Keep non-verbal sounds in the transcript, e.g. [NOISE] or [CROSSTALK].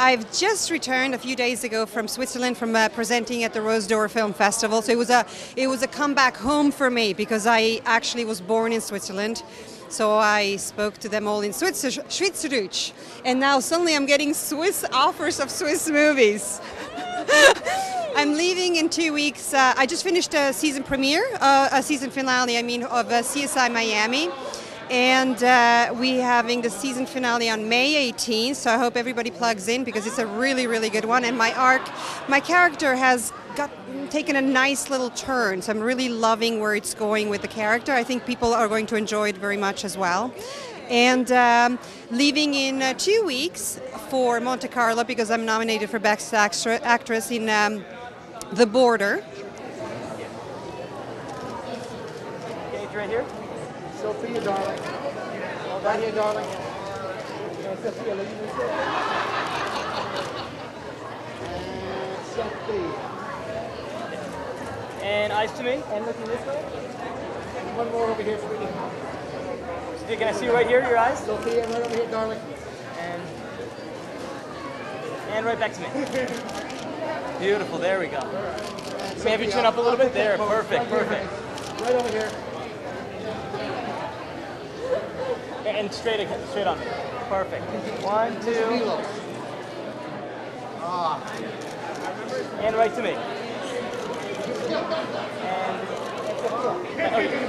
I've just returned a few days ago from Switzerland from uh, presenting at the Rose d'Or Film Festival. So it was a it was a comeback home for me because I actually was born in Switzerland. So I spoke to them all in Switzer- Schweizerdeutsch, and now suddenly I'm getting Swiss offers of Swiss movies. [LAUGHS] I'm leaving in two weeks. Uh, I just finished a season premiere, uh, a season finale, I mean, of uh, CSI Miami. And uh, we're having the season finale on May 18th, so I hope everybody plugs in because it's a really, really good one. And my arc, my character has got taken a nice little turn, so I'm really loving where it's going with the character. I think people are going to enjoy it very much as well. And um, leaving in uh, two weeks for Monte Carlo because I'm nominated for Best Actress in um, The Border. Gage right here. Sofia, darling. Oh, right here, darling. Uh, Sofia, let me this. And Sofia. And eyes to me. And looking this way. One more over here, sweetie. Can I see you right here, your eyes? Sofia, right over here, darling. And and right back to me. [LAUGHS] Beautiful. There we go. Let me have you chin up a little bit. There. Perfect. Perfect. Right over here. And straight again, straight on. Perfect. One, two, Ah, and right to me. And [LAUGHS] okay.